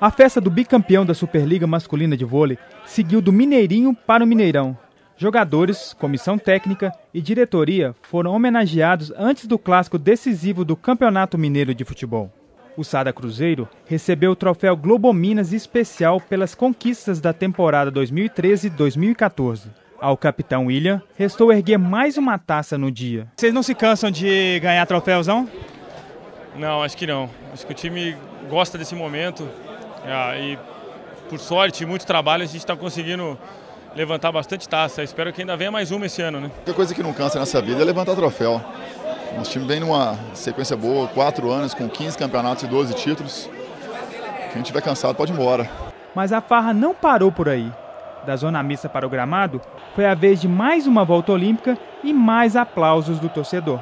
A festa do bicampeão da Superliga Masculina de Vôlei seguiu do Mineirinho para o Mineirão. Jogadores, comissão técnica e diretoria foram homenageados antes do clássico decisivo do Campeonato Mineiro de Futebol. O Sada Cruzeiro recebeu o troféu Globo Minas especial pelas conquistas da temporada 2013-2014. Ao capitão William, restou erguer mais uma taça no dia. Vocês não se cansam de ganhar troféus, não? Não, acho que não. Acho que o time gosta desse momento. É, e por sorte e muito trabalho a gente está conseguindo levantar bastante taça. Espero que ainda venha mais uma esse ano, né? A coisa que não cansa nessa vida é levantar troféu. Nosso time vem numa sequência boa, quatro anos com 15 campeonatos e 12 títulos. Quem estiver cansado pode ir embora. Mas a farra não parou por aí. Da zona mista para o gramado, foi a vez de mais uma volta olímpica e mais aplausos do torcedor.